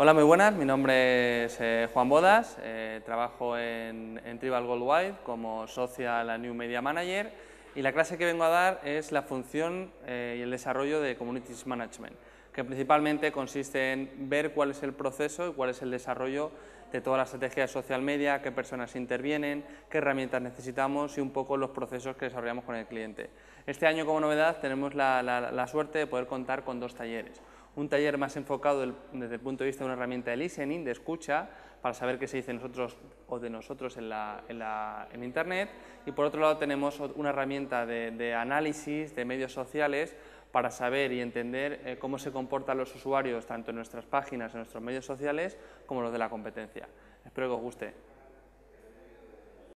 Hola, muy buenas. Mi nombre es eh, Juan Bodas. eh, trabajo en, en Tribal Worldwide como Social and New Media Manager y la clase que vengo a dar es la función eh, y el desarrollo de Communities Management, que principalmente consiste en ver cuál es el proceso y cuál es el desarrollo de toda la estrategia de social media, qué personas intervienen, qué herramientas necesitamos y un poco los procesos que desarrollamos con el cliente. Este año como novedad tenemos la, la- la suerte de poder contar con dos talleres. Un taller más enfocado desde el punto de vista de una herramienta de listening, de escucha, para saber qué se dice nosotros o de nosotros en, la- en la- en Internet. Y por otro lado tenemos una herramienta de, de análisis de medios sociales para saber y entender eh, cómo se comportan los usuarios tanto en nuestras páginas, en nuestros medios sociales, como los de la competencia. Espero que os guste.